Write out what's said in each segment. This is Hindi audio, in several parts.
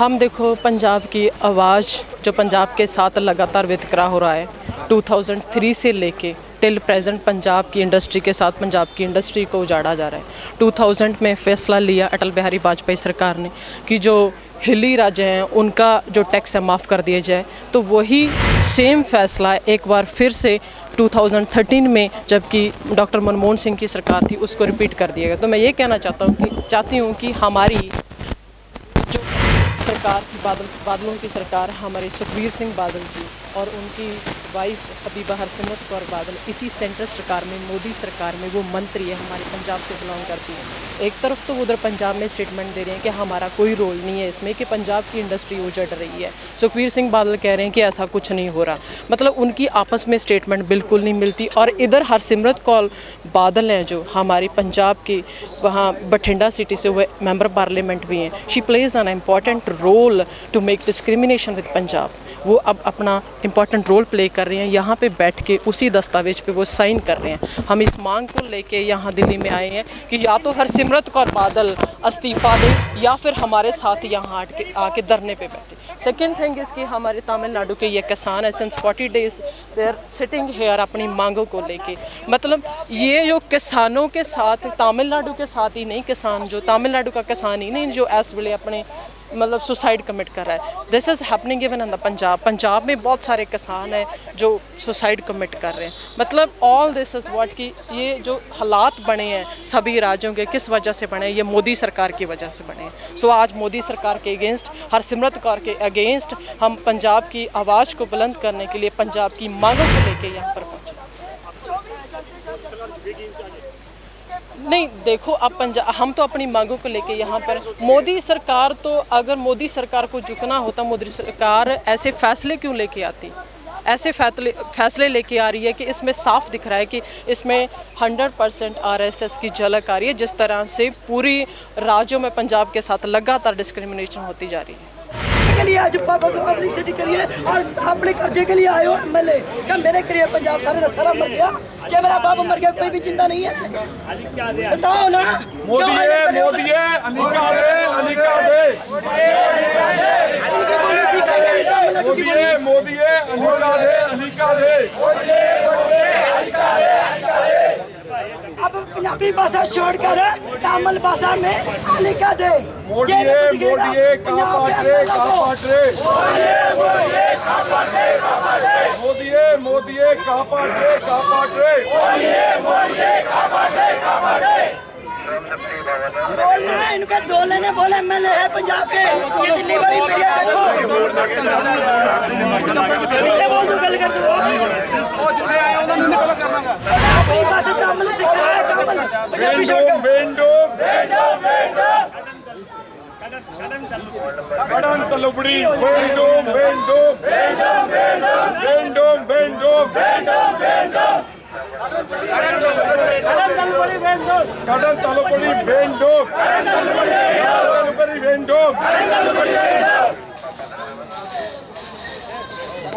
हम देखो पंजाब की आवाज़ जो पंजाब के साथ लगातार वितकरा हो रहा है 2003 से लेके टिल प्रेजेंट पंजाब की इंडस्ट्री के साथ पंजाब की इंडस्ट्री को उजाड़ा जा रहा है। 2000 में फैसला लिया अटल बिहारी वाजपेयी सरकार ने कि जो हिली राज्य हैं, उनका जो टैक्स है, माफ़ कर दिया जाए। तो वही सेम फैसला एक बार फिर से 2013 में जबकि डॉक्टर मनमोहन सिंह की सरकार थी, उसको रिपीट कर दिया गया। तो मैं ये कहना चाहता हूँ कि चाहती हूँ कि हमारी सरकार थी बादल बादलों की सरकार हमारे सुखबीर सिंह बादल जी। और उनकी वाइफ हबीबा हरसिमरत कौर बादल, इसी सेंट्रल सरकार में, मोदी सरकार में वो मंत्री है, हमारे पंजाब से बिलोंग करती है। एक तरफ़ तो उधर पंजाब में स्टेटमेंट दे रहे हैं कि हमारा कोई रोल नहीं है इसमें, कि पंजाब की इंडस्ट्री उजड़ रही है। सुखबीर सिंह बादल कह रहे हैं कि ऐसा कुछ नहीं हो रहा। मतलब उनकी आपस में स्टेटमेंट बिल्कुल नहीं मिलती। और इधर हरसिमरत कौर बादल हैं जो, हमारी पंजाब की वहाँ बठिंडा सिटी से हुए मेंबर पार्लियामेंट भी हैं। She plays an important role to make discrimination with Punjab वो अब अपना इंपॉर्टेंट रोल प्ले कर रहे हैं, यहाँ पे बैठ के उसी दस्तावेज़ पे वो साइन कर रहे हैं। हम इस मांग को लेके यहाँ दिल्ली में आए हैं कि या तो हरसिमरत कौर बादल इस्तीफ़ा दें या फिर हमारे साथ यहाँ आके आके धरने पे बैठे। सेकेंड थिंग इज़ कि हमारे तमिलनाडु के ये किसान है since forty days they are sitting here अपनी मांगों को लेके। मतलब ये जो किसानों के साथ, तमिलनाडु के साथ ही नहीं, किसान जो, तमिलनाडु का किसान ही नहीं, जो एस वेले अपने मतलब सुसाइड कमिट कर रहा है। This is happening even in the Punjab Punjab में बहुत सारे किसान हैं जो सुसाइड कमिट कर रहे हैं। मतलब ऑल दिस इज़ व्हाट कि ये जो हालात बने हैं सभी राज्यों के किस वजह से बने हैं? ये मोदी सरकार की वजह से बने हैं। सो so, आज मोदी सरकार के अगेंस्ट हरसिमरत कौर के अगेंस्ट हम पंजाब की आवाज़ को बुलंद करने के लिए पंजाब की मांगों को लेकर यहाँ पर नहीं, देखो अब पंजाब हम तो अपनी मांगों को लेके यहाँ पर मोदी सरकार तो अगर मोदी सरकार को झुकना होता, मोदी सरकार ऐसे फैसले क्यों लेके आती? ऐसे फैसले फैसले लेके आ रही है कि इसमें साफ़ दिख रहा है कि इसमें 100 परसेंट आरएसएस की झलक आ रही है, जिस तरह से पूरी राज्यों में पंजाब के साथ लगातार डिस्क्रिमिनेशन होती जा रही है। के लिए आज पब्लिक सिटी के लिए और अपने कर्जे के लिए आए हो एमएलए क्या मेरे के लिए पंजाब सारे का सारा मर गया? क्या मेरा बाप मर गया? कोई भी चिंता नहीं है? बताओ ना मोदी है? मोदी है अनिका दे अनिका दे। मोदी है मोदी है अनिका दे अनिका दे। पंजाबी भाषा छोड़कर तमिल भाषा में अलिका दे पाट पाट पाट पाट बोलना है इनका लेने बोले एमएलए है पंजाब के दिल्ली वाली मीडिया देखो बोल दो गल कर दो पंजाबी शॉट கடன் தள்ளுபடி வேண்டும் வேண்டும் வேண்டும் வேண்டும் வேண்டும் வேண்டும் வேண்டும் வேண்டும் கடன் தள்ளுபடி வேண்டும் தள்ளுபடி வேண்டும்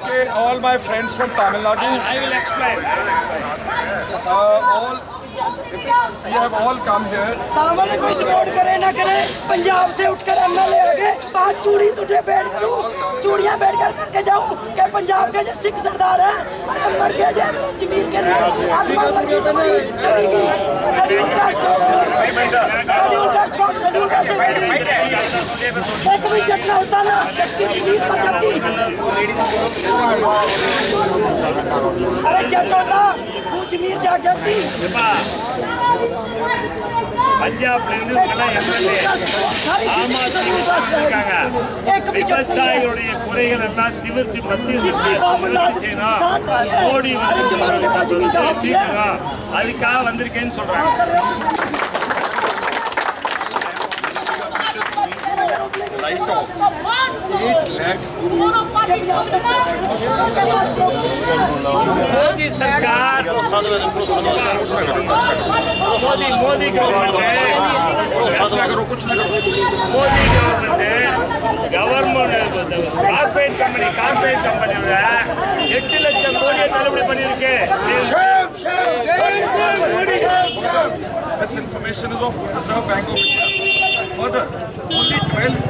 Okay, all my friends from Tamil Nadu. I, will explain. I will explain. Uh, all we have all come here. Tamil कोई सपोर्ट करे, ना करे, पंजाब से उठकर एमएलए आ गए पाँच चूड़ी तुझे बैठ करूँ, चूड़ियाँ बैठ कर करके जाऊँ, कि पंजाब के जो सिख सरदार है अरे मर गया जाए मेरे जमीर के लिए आत्मा मर गई तुम्हारी सभी की शेड्यूल कास्ट शेड्यूल कास्ट कौन शेड्यूल कास्ट एक भी चटना होता ना चटकी जमीर पर जाती अरे चट होता खून जमीर जाग जाती பஞ்சாப்ல இருந்து பல எம்எல்ஏ ஆம் ஆத்மி இருக்காங்க एक भी चट नहीं है விவசாயிகளுடைய குறைகள் எல்லாம் நிவர்த்தி மத்திய किसकी बाप நிவர்த்தி light of 8 lakh मोदी सरकार मोदी मोदी गवर्नमेंट है कुछ ना करो मोदी गवर्नमेंट है government corporate company corporate company ಅವರ ಎಂಟು ಲಕ್ಷ ಕೋಟಿ ತಲುಪಡಿ ಬಂದಿದ್ದಕ್ಕೆ This information is of Reserve Bank of India. Further, only 12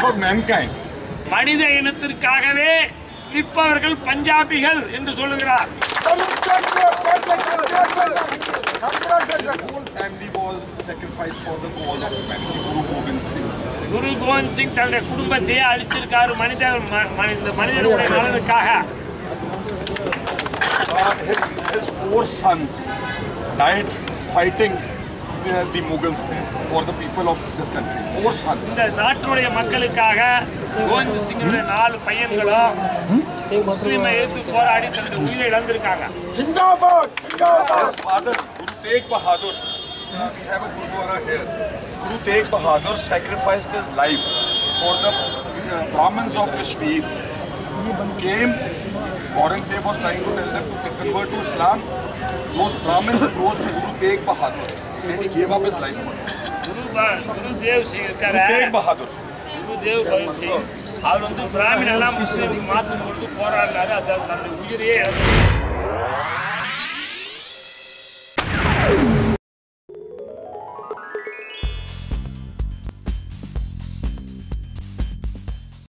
for mankind மனித இனத்திற்காகவே நிற்பவர்கள் பஞ்சாபிகள் என்று சொல்லுகிறார். குரு கோவிந்த் சிங் தன்னுடைய குடும்பத்தையே அழிச்சிருக்காரு மனித மனிதனுடைய நலனுக்காக. His, his four sons died fighting uh, the Mughals there for the people of this country. Four sons. இந்த நாட்டினுடைய மக்களுக்காக கோவிந்த் சிங்குடைய நாலு பையன்களும் முஸ்லீமை எதிர்த்து போராடி தன்னுடைய உயிரை இழந்திருக்காங்க His father, Guru Tegh Bahadur, uh, we have a Gurudwara here. Guru Tegh Bahadur sacrificed his life for the uh, Brahmins of Kashmir who came. Aurangzeb was trying to tell them to convert to Islam. Those Brahmins approached Guru Tegh Bahadur ele queria para o Judeu, sim, cara. Judeu, sim. Judeu, sim. Judeu, sim. Judeu, sim. Judeu, sim. Judeu, sim. Judeu, sim. Judeu, sim. Judeu, sim. Judeu, sim. Judeu, sim.